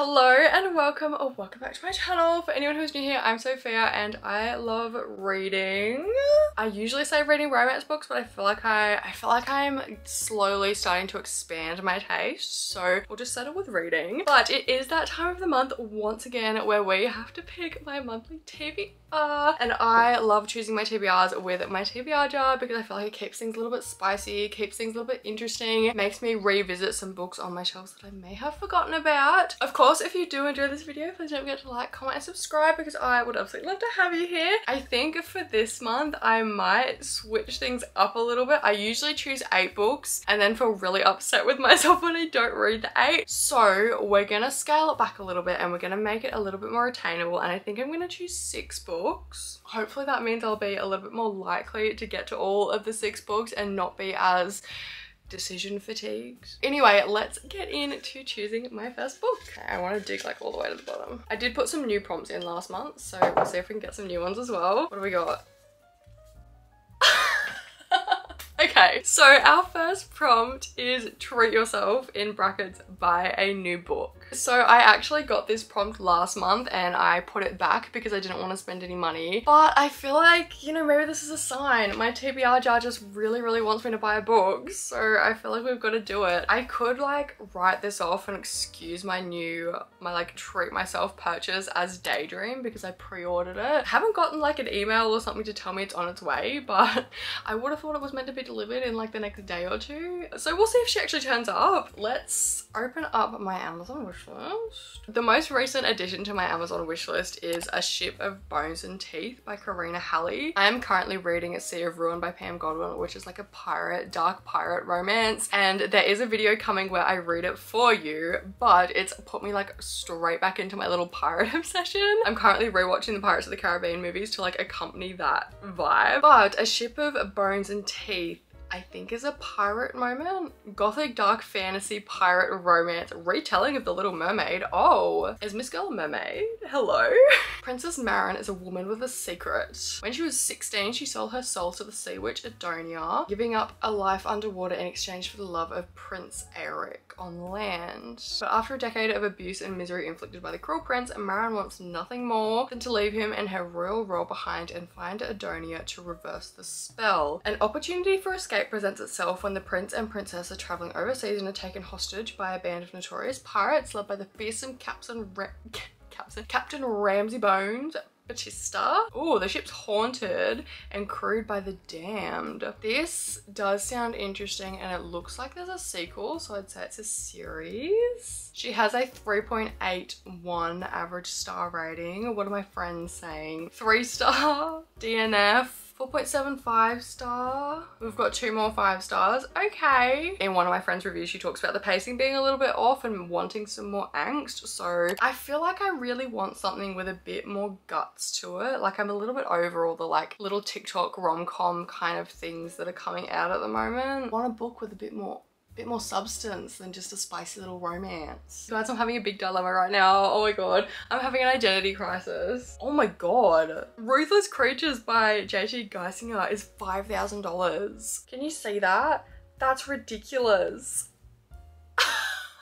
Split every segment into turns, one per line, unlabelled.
Hello and welcome or welcome back to my channel. For anyone who's new here, I'm Sophia and I love reading. I usually say reading romance books, but I feel like I, I feel like I'm slowly starting to expand my taste. So we'll just settle with reading. But it is that time of the month once again where we have to pick my monthly TBR. And I love choosing my TBRs with my TBR jar because I feel like it keeps things a little bit spicy, keeps things a little bit interesting, makes me revisit some books on my shelves that I may have forgotten about. Of course, if you do enjoy this video, please don't forget to like, comment, and subscribe because I would absolutely love to have you here. I think for this month, I might switch things up a little bit. I usually choose eight books and then feel really upset with myself when I don't read the eight. So we're gonna scale it back a little bit and we're gonna make it a little bit more attainable. And I think I'm gonna choose six books. Hopefully that means I'll be a little bit more likely to get to all of the six books and not be as decision fatigued. Anyway, let's get into choosing my first book. I want to dig like all the way to the bottom. I did put some new prompts in last month, so we'll see if we can get some new ones as well. What do we got? Okay, so our first prompt is treat yourself in brackets buy a new book. So I actually got this prompt last month and I put it back because I didn't want to spend any money. But I feel like, you know, maybe this is a sign. My TBR jar just really, really wants me to buy a book. So I feel like we've got to do it. I could like write this off and excuse my new, my like treat myself purchase as Daydream because I pre-ordered it. I haven't gotten like an email or something to tell me it's on its way, but I would have thought it was meant to be delivered in like the next day or two. So we'll see if she actually turns up. Let's open up my Amazon wishlist. The most recent addition to my Amazon wishlist is A Ship of Bones and Teeth by Karina Halle. I am currently reading A Sea of Ruin by Pam Godwin, which is like a pirate, dark pirate romance. And there is a video coming where I read it for you, but it's put me like straight back into my little pirate obsession. I'm currently rewatching the Pirates of the Caribbean movies to like accompany that vibe. But A Ship of Bones and Teeth I think is a pirate moment. Gothic dark fantasy pirate romance retelling of The Little Mermaid. Oh, is Miss Girl a mermaid? Hello? Princess Marin is a woman with a secret. When she was 16, she sold her soul to the sea witch Adonia, giving up a life underwater in exchange for the love of Prince Eric on land. But after a decade of abuse and misery inflicted by the cruel prince, Marin wants nothing more than to leave him and her royal role behind and find Adonia to reverse the spell. An opportunity for escape presents itself when the prince and princess are traveling overseas and are taken hostage by a band of notorious pirates led by the fearsome Captain Ra Captain, Captain Ramsay Bones Batista. Oh, the ship's haunted and crewed by the damned. This does sound interesting and it looks like there's a sequel, so I'd say it's a series. She has a 3.81 average star rating. What are my friends saying? Three star DNF 4.75 star. We've got two more five stars. Okay. In one of my friend's reviews, she talks about the pacing being a little bit off and wanting some more angst. So I feel like I really want something with a bit more guts to it. Like I'm a little bit over all the like little TikTok rom-com kind of things that are coming out at the moment. I want a book with a bit more bit more substance than just a spicy little romance. Guys, I'm having a big dilemma right now. Oh my god. I'm having an identity crisis. Oh my god. Ruthless Creatures by J.G. Geissinger is $5,000. Can you see that? That's ridiculous.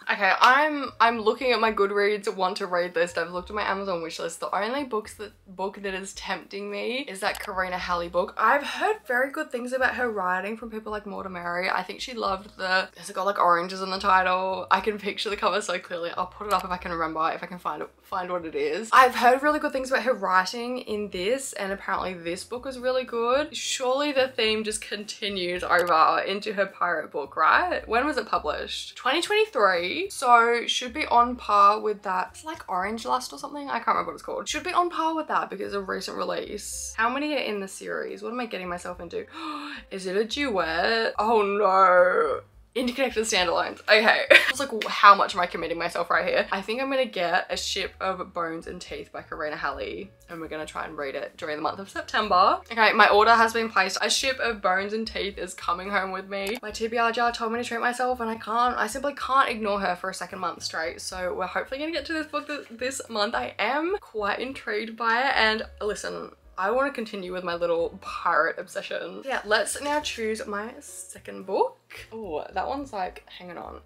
Okay, I'm I'm looking at my Goodreads want to read list. I've looked at my Amazon wishlist. The only books that book that is tempting me is that Karina Halle book. I've heard very good things about her writing from people like Mortimer. Mary. I think she loved the has it got like oranges in the title. I can picture the cover so clearly. I'll put it up if I can remember, if I can find it find what it is. I've heard really good things about her writing in this and apparently this book was really good. Surely the theme just continues over into her pirate book, right? When was it published? 2023 so should be on par with that. It's like Orange Lust or something. I can't remember what it's called. Should be on par with that because of a recent release. How many are in the series? What am I getting myself into? Is it a duet? Oh no interconnected standalones. Okay. it's like, how much am I committing myself right here? I think I'm gonna get A Ship of Bones and Teeth by Karina Halle and we're gonna try and read it during the month of September. Okay, my order has been placed. A Ship of Bones and Teeth is coming home with me. My TBR jar told me to treat myself and I can't, I simply can't ignore her for a second month straight. So we're hopefully gonna get to this book this month. I am quite intrigued by it and listen, I want to continue with my little pirate obsession. Yeah, let's now choose my second book. Oh, that one's like hanging on.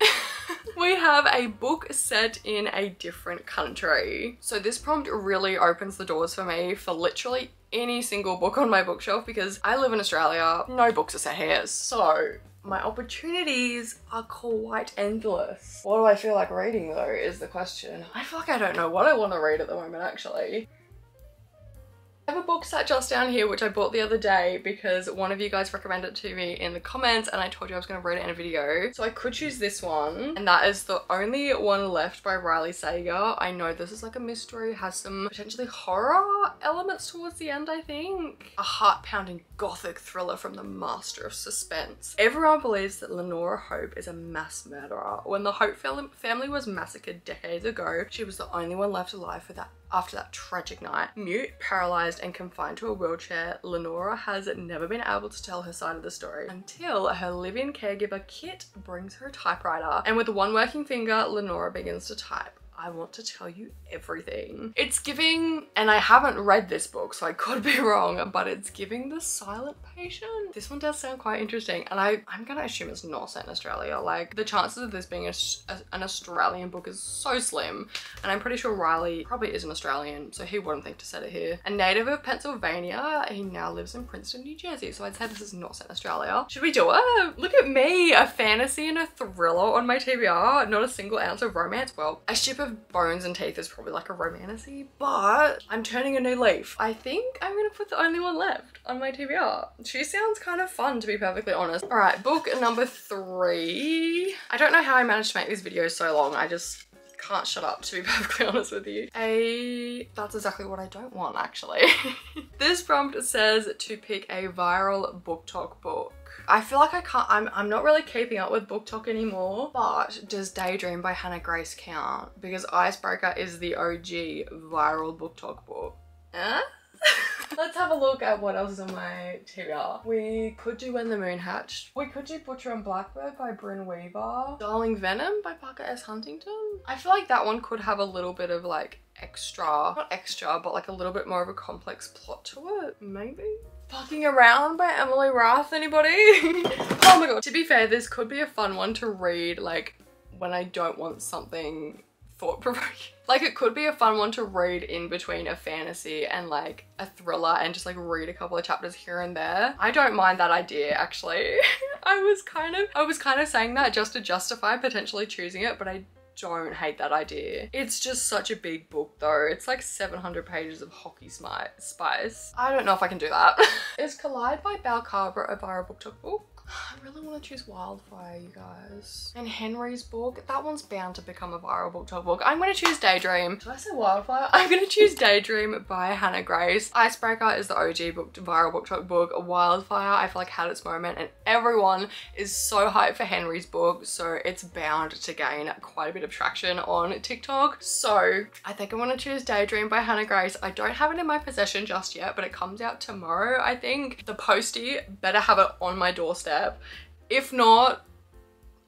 we have a book set in a different country. So this prompt really opens the doors for me for literally any single book on my bookshelf because I live in Australia, no books are set here. So my opportunities are quite endless. What do I feel like reading though is the question. I feel like I don't know what I want to read at the moment actually. I have a book sat just down here which I bought the other day because one of you guys recommended it to me in the comments and I told you I was going to read it in a video. So I could choose this one and that is the only one left by Riley Sager. I know this is like a mystery, has some potentially horror elements towards the end I think. A heart-pounding gothic thriller from the master of suspense. Everyone believes that Lenora Hope is a mass murderer. When the Hope family was massacred decades ago, she was the only one left alive for that after that tragic night. Mute, paralysed and confined to a wheelchair, Lenora has never been able to tell her side of the story until her live-in caregiver Kit brings her a typewriter and with one working finger, Lenora begins to type. I want to tell you everything. It's giving, and I haven't read this book, so I could be wrong, but it's giving the silent patient. This one does sound quite interesting, and I, I'm gonna assume it's not set in Australia. Like, the chances of this being a, a, an Australian book is so slim, and I'm pretty sure Riley probably is an Australian, so he wouldn't think to set it here. A native of Pennsylvania, he now lives in Princeton, New Jersey, so I'd say this is not set in Australia. Should we do it? Look at me, a fantasy and a thriller on my TBR, not a single ounce of romance. Well, a ship of bones and teeth is probably like a romantasy, but I'm turning a new leaf. I think I'm gonna put the only one left on my TBR. She sounds kind of fun to be perfectly honest. All right, book number three. I don't know how I managed to make these videos so long. I just can't shut up to be perfectly honest with you. A, that's exactly what I don't want actually. this prompt says to pick a viral BookTok book. I feel like I can't, I'm, I'm not really keeping up with BookTok anymore, but does Daydream by Hannah Grace count? Because Icebreaker is the OG viral BookTok book. Eh? Let's have a look at what else is on my TBR. We could do When the Moon Hatched. We could do Butcher and Blackbird by Brynne Weaver. Darling Venom by Parker S. Huntington. I feel like that one could have a little bit of like extra, not extra, but like a little bit more of a complex plot to it, maybe? Pucking Around by Emily Rath, anybody? oh my god. To be fair, this could be a fun one to read like when I don't want something thought-provoking. Like it could be a fun one to read in between a fantasy and like a thriller and just like read a couple of chapters here and there. I don't mind that idea actually. I was kind of, I was kind of saying that just to justify potentially choosing it, but I don't hate that idea. It's just such a big book though. It's like 700 pages of hockey spice. I don't know if I can do that. Is Collide by Bal Khabra a viral BookTok book? I really want to choose Wildfire, you guys. And Henry's book, that one's bound to become a viral BookTok book. I'm going to choose Daydream. Did I say Wildfire? I'm going to choose Daydream by Hannah Grace. Icebreaker is the OG book, viral BookTok book. Wildfire, I feel like had its moment and everyone is so hyped for Henry's book. So it's bound to gain quite a bit of traction on TikTok. So I think I want to choose Daydream by Hannah Grace. I don't have it in my possession just yet, but it comes out tomorrow, I think. The postie better have it on my doorstep doorstep. If not,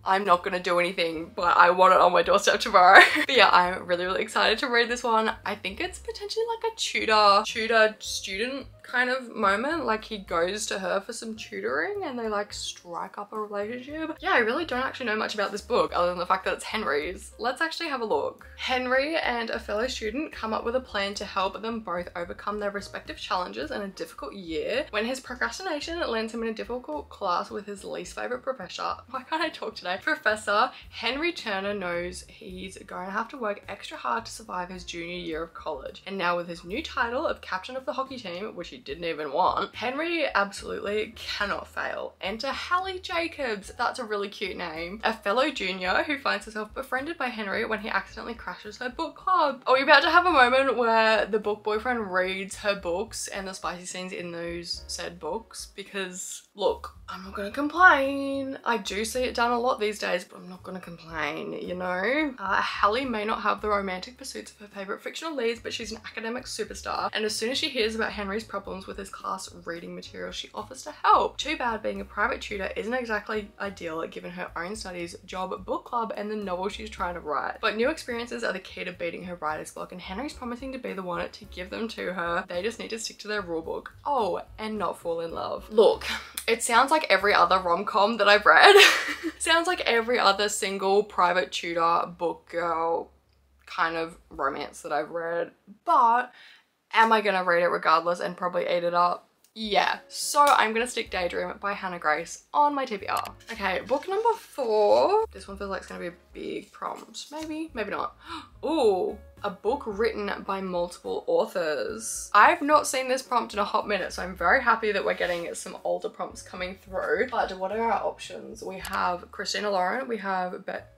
I'm not gonna do anything, but I want it on my doorstep tomorrow. but yeah, I'm really, really excited to read this one. I think it's potentially like a tutor, tutor student kind of moment. Like he goes to her for some tutoring and they like strike up a relationship. Yeah, I really don't actually know much about this book other than the fact that it's Henry's. Let's actually have a look. Henry and a fellow student come up with a plan to help them both overcome their respective challenges in a difficult year when his procrastination lands him in a difficult class with his least favorite professor. Why can't I talk today? Professor Henry Turner knows he's going to have to work extra hard to survive his junior year of college. And now with his new title of captain of the hockey team, which he didn't even want. Henry absolutely cannot fail. Enter Hallie Jacobs. That's a really cute name. A fellow junior who finds herself befriended by Henry when he accidentally crashes her book club. Are we about to have a moment where the book boyfriend reads her books and the spicy scenes in those said books? Because look, I'm not gonna complain. I do see it done a lot these days, but I'm not gonna complain, you know? Uh, Hallie may not have the romantic pursuits of her favorite fictional leads, but she's an academic superstar. And as soon as she hears about Henry's problem problems with his class reading material she offers to help. Too bad being a private tutor isn't exactly ideal given her own studies, job, book club, and the novel she's trying to write. But new experiences are the key to beating her writer's block and Henry's promising to be the one to give them to her. They just need to stick to their rulebook. Oh, and not fall in love. Look, it sounds like every other rom-com that I've read. sounds like every other single private tutor book girl kind of romance that I've read, but am I gonna read it regardless and probably eat it up? Yeah, so I'm gonna stick Daydream by Hannah Grace on my TBR. Okay, book number four. This one feels like it's gonna be a big prompt. Maybe, maybe not. Ooh, a book written by multiple authors. I've not seen this prompt in a hot minute, so I'm very happy that we're getting some older prompts coming through. But what are our options? We have Christina Lauren, we have Bet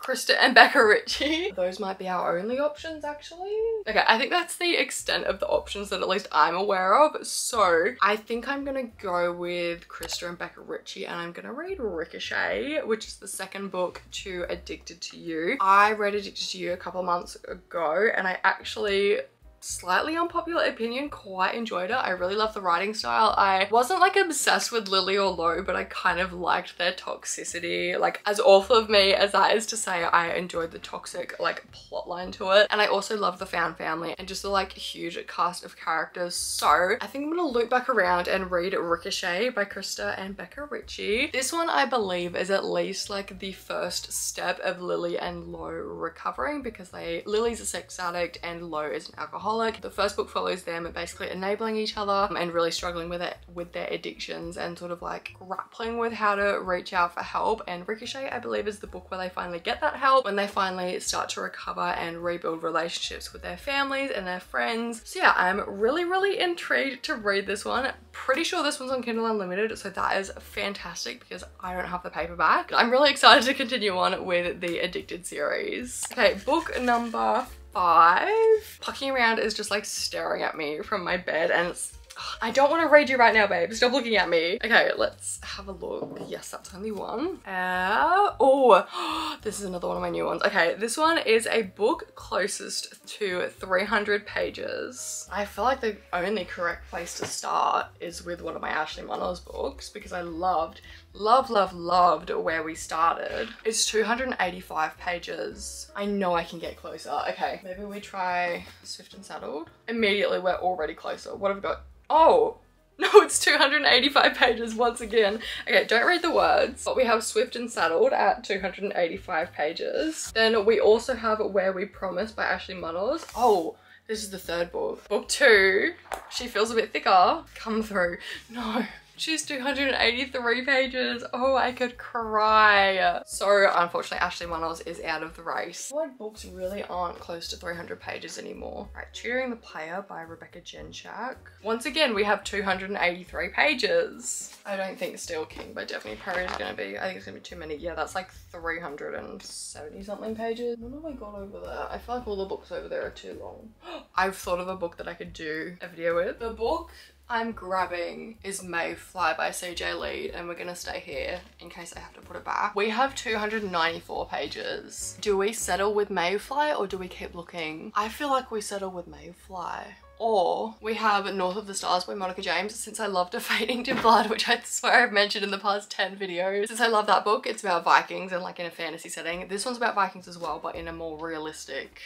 Krista and Becca Ritchie. Those might be our only options actually. Okay, I think that's the extent of the options that at least I'm aware of. So I think I'm gonna go with Krista and Becca Ritchie and I'm gonna read Ricochet, which is the second book to Addicted to You. I read Addicted to You a couple months ago and I actually slightly unpopular opinion, quite enjoyed it. I really love the writing style. I wasn't like obsessed with Lily or Lo, but I kind of liked their toxicity. Like as awful of me as that is to say, I enjoyed the toxic like plotline to it. And I also love the found family and just the like huge cast of characters. So I think I'm gonna loop back around and read Ricochet by Krista and Becca Ritchie. This one I believe is at least like the first step of Lily and Lo recovering because they Lily's a sex addict and Lo is an alcoholic alcoholic. The first book follows them basically enabling each other and really struggling with it with their addictions and sort of like grappling with how to reach out for help. And Ricochet, I believe, is the book where they finally get that help, when they finally start to recover and rebuild relationships with their families and their friends. So yeah, I'm really, really intrigued to read this one. Pretty sure this one's on Kindle Unlimited, so that is fantastic because I don't have the paperback. I'm really excited to continue on with the Addicted series. Okay, book number five. Pucking around is just like staring at me from my bed and it's I don't want to read you right now, babe. Stop looking at me. Okay, let's have a look. Yes, that's only one. Uh, oh, this is another one of my new ones. Okay, this one is a book closest to 300 pages. I feel like the only correct place to start is with one of my Ashley Munoz books because I loved love, love, loved where we started. It's 285 pages. I know I can get closer. Okay, maybe we try Swift and Saddled. Immediately, we're already closer. What have we got? Oh, no, it's 285 pages once again. Okay, don't read the words. But we have Swift and Saddled at 285 pages. Then we also have Where We Promise by Ashley Munoz. Oh, this is the third book. Book two, she feels a bit thicker. Come through. No, She's 283 pages. Oh, I could cry. So unfortunately, Ashley Munoz is out of the race. What books really aren't close to 300 pages anymore? Right, Tutoring the Player by Rebecca Jenshak. Once again, we have 283 pages. I don't think Steel King by Daphne Perry is gonna be, I think it's gonna be too many. Yeah, that's like 370 something pages. What have I got over there? I feel like all the books over there are too long. I've thought of a book that I could do a video with. The book I'm grabbing is Mayfly by CJ Leede and we're gonna stay here in case I have to put it back. We have 294 pages. Do we settle with Mayfly or do we keep looking? I feel like we settle with Mayfly. Or we have North of the Stars by Monica James since I love Fading to Blood which I swear I've mentioned in the past 10 videos. Since I love that book, it's about Vikings and like in a fantasy setting. This one's about Vikings as well but in a more realistic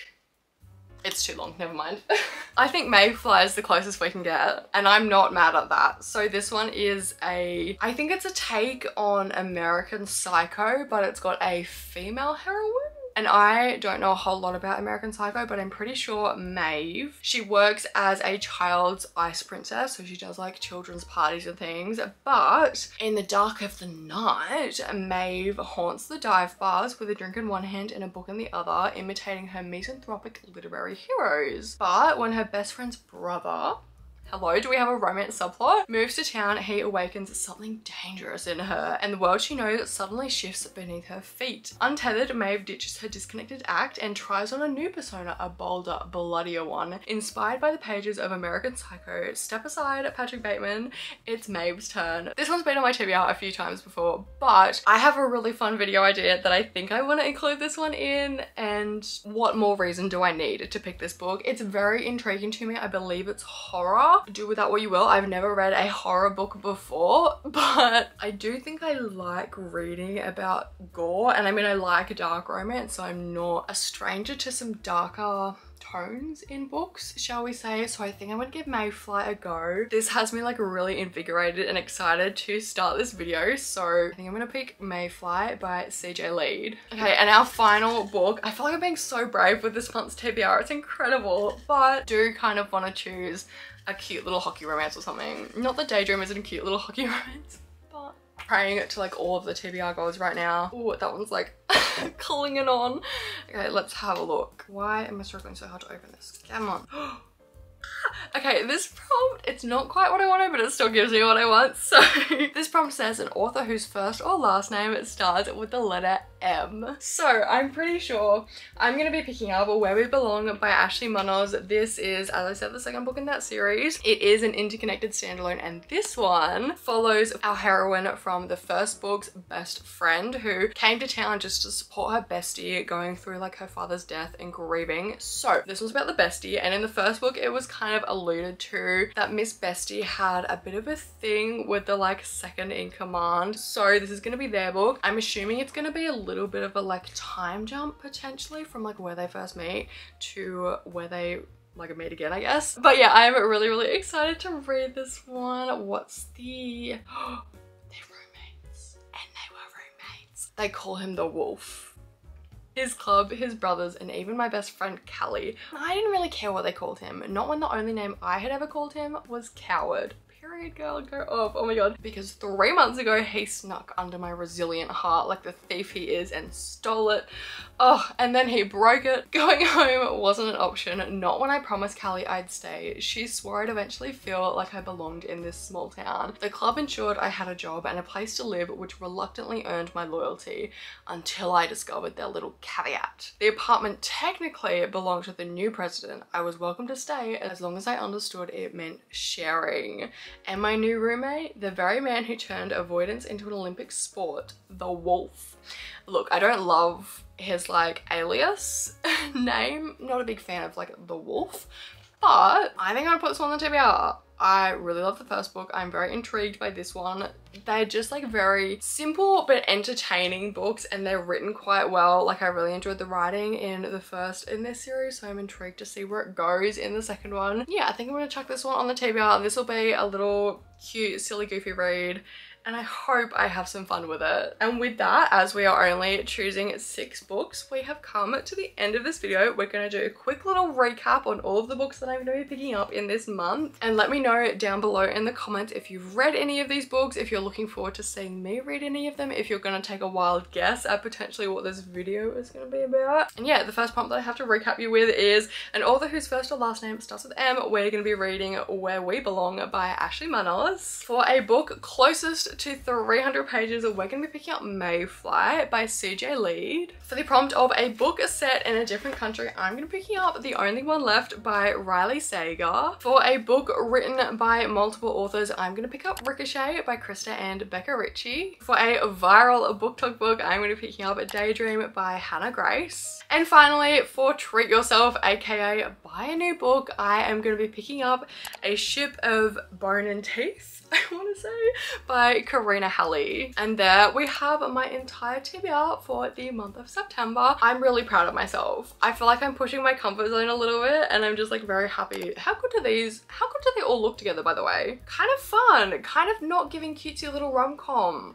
it's too long, never mind. I think Mayfly is the closest we can get and I'm not mad at that. So this one is a, I think it's a take on American Psycho, but it's got a female heroine and I don't know a whole lot about American Psycho, but I'm pretty sure Maeve, she works as a child's ice princess. So she does like children's parties and things. But in the dark of the night, Maeve haunts the dive bars with a drink in one hand and a book in the other, imitating her misanthropic literary heroes. But when her best friend's brother hello, do we have a romance subplot? Moves to town, he awakens something dangerous in her and the world she knows suddenly shifts beneath her feet. Untethered, Maeve ditches her disconnected act and tries on a new persona, a bolder, bloodier one. Inspired by the pages of American Psycho, Step Aside, Patrick Bateman, it's Maeve's turn. This one's been on my TBR a few times before, but I have a really fun video idea that I think I want to include this one in and what more reason do I need to pick this book? It's very intriguing to me. I believe it's horror Do with that what you will. I've never read a horror book before, but I do think I like reading about gore. And I mean, I like a dark romance, so I'm not a stranger to some darker tones in books, shall we say. So I think I'm gonna give Mayfly a go. This has me like really invigorated and excited to start this video. So I think I'm gonna pick Mayfly by CJ Leede. Okay, and our final book. I feel like I'm being so brave with this month's TBR. It's incredible, but do kind of want to choose a cute little hockey romance or something. Not that Daydream isn't a cute little hockey romance, but praying it to like all of the TBR goals right now. Oh, that one's like clinging on. Okay, let's have a look. Why am I struggling so hard to open this? Come on. Okay, this prompt, it's not quite what I wanted, but it still gives me what I want. So this prompt says an author whose first or last name it starts with the letter So I'm pretty sure I'm going to be picking up Where We Belong by Ashley Munoz. This is, as I said, the second book in that series. It is an interconnected standalone and this one follows our heroine from the first book's best friend who came to town just to support her bestie going through like her father's death and grieving. So this was about the bestie and in the first book it was kind of alluded to that Miss Bestie had a bit of a thing with the like second in command. So this is going to be their book. I'm assuming it's going to be a little bit of a like time jump potentially from like where they first meet to where they like meet again I guess. But yeah, I'm really really excited to read this one. What's the... They're roommates and they were roommates. They call him the wolf his club, his brothers, and even my best friend Callie. I didn't really care what they called him. Not when the only name I had ever called him was Coward period girl go off oh my god. Because three months ago he snuck under my resilient heart like the thief he is and stole it. Oh and then he broke it. Going home wasn't an option. Not when I promised Callie I'd stay. She swore I'd eventually feel like I belonged in this small town. The club ensured I had a job and a place to live which reluctantly earned my loyalty until I discovered their little caveat. The apartment technically belonged to the new president. I was welcome to stay as long as I understood it meant sharing and my new roommate, the very man who turned avoidance into an Olympic sport, the wolf. Look, I don't love his like alias name. Not a big fan of like the wolf, but I think I'm gonna put this one on the TBR. I really love the first book. I'm very intrigued by this one. They're just like very simple but entertaining books and they're written quite well. Like I really enjoyed the writing in the first in this series so I'm intrigued to see where it goes in the second one. Yeah, I think I'm gonna chuck this one on the TBR. This will be a little cute, silly, goofy read and I hope I have some fun with it. And with that, as we are only choosing six books, we have come to the end of this video. We're going to do a quick little recap on all of the books that I'm going to be picking up in this month. And let me know down below in the comments if you've read any of these books, if you're looking forward to seeing me read any of them, if you're going to take a wild guess at potentially what this video is going to be about. And yeah, the first prompt that I have to recap you with is an author whose first or last name starts with M. We're going to be reading Where We Belong by Ashley Munoz. For a book closest to 300 pages we're going to be picking up Mayfly by CJ Leede. For the prompt of a book set in a different country, I'm going to be picking up The Only One Left by Riley Sager. For a book written by multiple authors, I'm going to pick up Ricochet by Krista and Becca Ritchie. For a viral BookTok book, I'm going to be picking up Daydream by Hannah Grace. And finally, for Treat Yourself, aka Buy a New Book, I am going to be picking up A Ship of Bone and Teeth I want to say, by Karina Halle. And there we have my entire TBR for the month of September. I'm really proud of myself. I feel like I'm pushing my comfort zone a little bit and I'm just like very happy. How good do these, how good do they all look together by the way? Kind of fun, kind of not giving cutesy little rom-com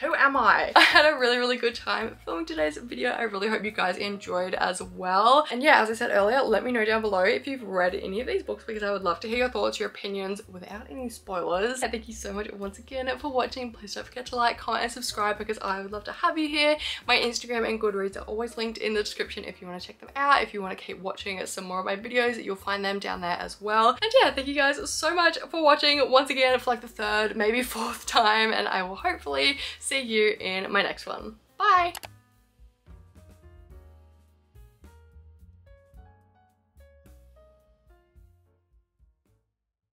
who am I? I had a really, really good time filming today's video. I really hope you guys enjoyed as well. And yeah, as I said earlier, let me know down below if you've read any of these books because I would love to hear your thoughts, your opinions without any spoilers. And thank you so much once again for watching. Please don't forget to like, comment, and subscribe because I would love to have you here. My Instagram and Goodreads are always linked in the description if you want to check them out. If you want to keep watching some more of my videos, you'll find them down there as well. And yeah, thank you guys so much for watching once again for like the third, maybe fourth time. And I will hopefully see you in my next one. Bye!